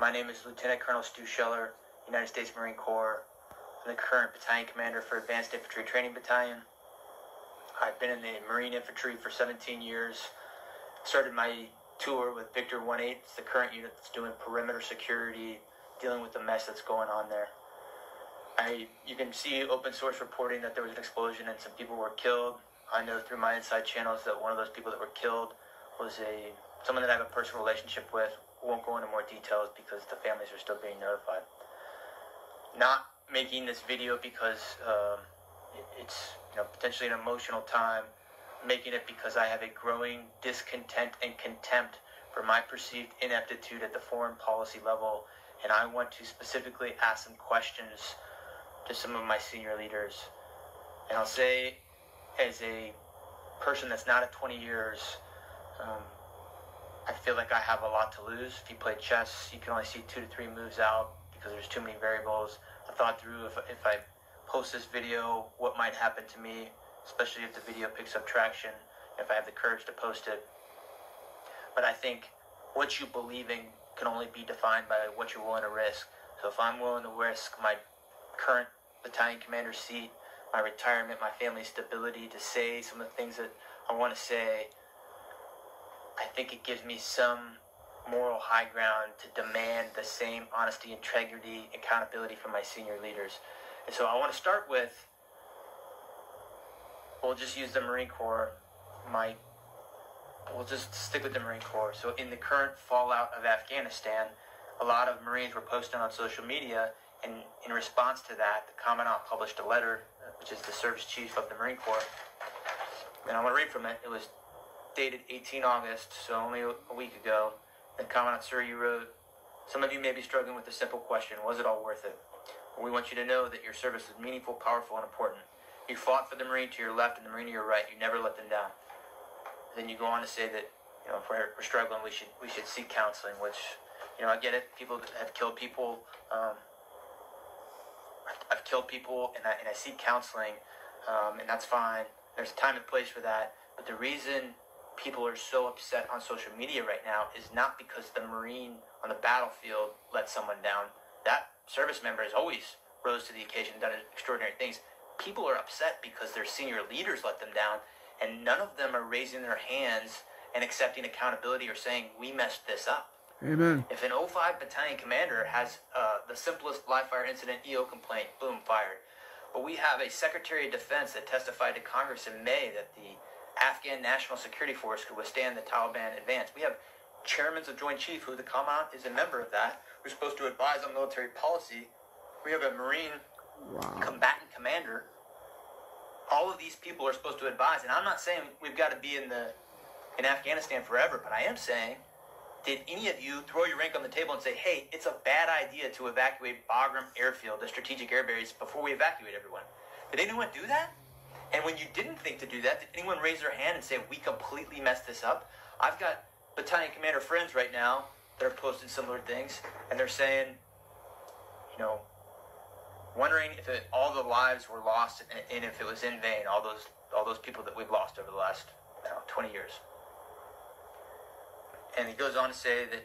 My name is Lieutenant Colonel Stu Scheller, United States Marine Corps. I'm the current battalion commander for Advanced Infantry Training Battalion. I've been in the Marine Infantry for 17 years. Started my tour with Victor 18. It's the current unit that's doing perimeter security, dealing with the mess that's going on there. I, you can see open source reporting that there was an explosion and some people were killed. I know through my inside channels that one of those people that were killed was a someone that I have a personal relationship with. Won't go into more details because the families are still being notified. Not making this video because um, it, it's you know potentially an emotional time. Making it because I have a growing discontent and contempt for my perceived ineptitude at the foreign policy level, and I want to specifically ask some questions to some of my senior leaders. And I'll say, as a person that's not at 20 years, um, I feel like I have a lot to lose. If you play chess, you can only see two to three moves out because there's too many variables. I thought through if, if I post this video, what might happen to me, especially if the video picks up traction, if I have the courage to post it. But I think what you believe in can only be defined by what you're willing to risk. So if I'm willing to risk my current battalion commander seat, my retirement, my family stability, to say some of the things that I want to say, think it gives me some moral high ground to demand the same honesty, integrity, accountability from my senior leaders. And so I want to start with, we'll just use the Marine Corps. My, we'll just stick with the Marine Corps. So in the current fallout of Afghanistan, a lot of Marines were posting on social media and in response to that, the Commandant published a letter, which is the service chief of the Marine Corps. And I'm going to read from it. It was dated 18 August, so only a week ago. And Commandant Sir, you wrote, Some of you may be struggling with a simple question Was it all worth it? We want you to know that your service was meaningful, powerful, and important. You fought for the Marine to your left and the Marine to your right. You never let them down. Then you go on to say that, you know, if we're, we're struggling, we should we should seek counseling. Which, you know, I get it. People have killed people. Um, I've killed people and I, and I seek counseling, um, and that's fine. There's a time and place for that. But the reason people are so upset on social media right now is not because the Marine on the battlefield let someone down. That service member has always rose to the occasion and done extraordinary things. People are upset because their senior leaders let them down, and none of them are raising their hands and accepting accountability or saying, we messed this up. Amen. If an 05 battalion commander has uh, the simplest live fire incident EO complaint, boom, fired. But we have a Secretary of Defense that testified to Congress in May that the Afghan National Security Force could withstand the Taliban advance. We have chairmen of Joint Chief, who the Commandant is a member of that, who's supposed to advise on military policy. We have a Marine wow. combatant commander. All of these people are supposed to advise, and I'm not saying we've got to be in the in Afghanistan forever, but I am saying did any of you throw your rank on the table and say, hey, it's a bad idea to evacuate Bagram Airfield, the strategic air base, before we evacuate everyone? Did anyone do that? And when you didn't think to do that, did anyone raise their hand and say, we completely messed this up? I've got battalion commander friends right now that are posting similar things, and they're saying, you know, wondering if it, all the lives were lost and, and if it was in vain, all those all those people that we've lost over the last know, 20 years. And he goes on to say that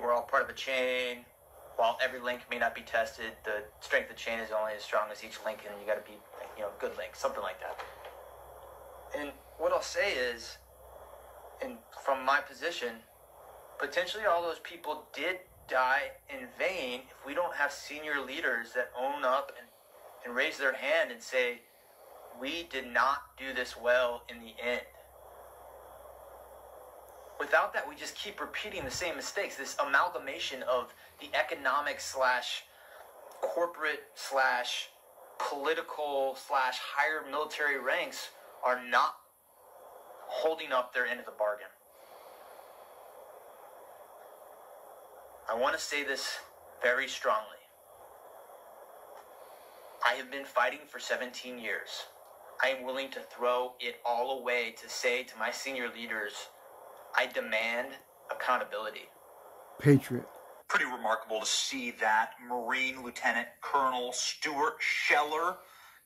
we're all part of a chain. While every link may not be tested, the strength of the chain is only as strong as each link, and you got to be, you know, good link, something like that. And what I'll say is, and from my position, potentially all those people did die in vain if we don't have senior leaders that own up and, and raise their hand and say, we did not do this well in the end. Without that, we just keep repeating the same mistakes. This amalgamation of the economic slash corporate slash political slash higher military ranks are not holding up their end of the bargain. I want to say this very strongly. I have been fighting for 17 years. I am willing to throw it all away to say to my senior leaders, I demand accountability. Patriot. Pretty remarkable to see that Marine Lieutenant Colonel Stuart Scheller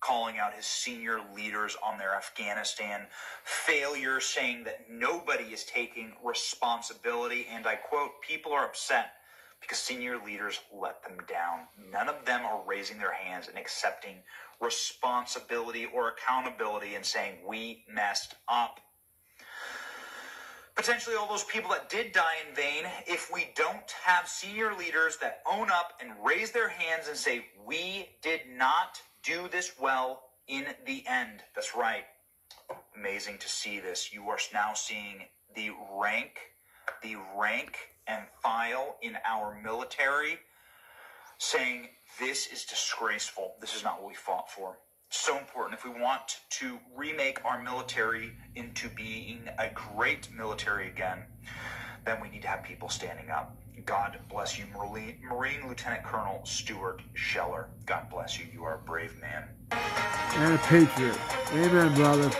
calling out his senior leaders on their Afghanistan failure, saying that nobody is taking responsibility. And I quote, people are upset because senior leaders let them down. None of them are raising their hands and accepting responsibility or accountability and saying, We messed up. Potentially, all those people that did die in vain, if we don't have senior leaders that own up and raise their hands and say, We did not do this well in the end. That's right. Amazing to see this. You are now seeing the rank, the rank and file in our military saying this is disgraceful. This is not what we fought for. So important. If we want to remake our military into being a great military again, then we need to have people standing up. God bless you, Marine, Marine Lieutenant Colonel Stuart Scheller. God bless you. You are a brave man. And a patriot. Amen, brother.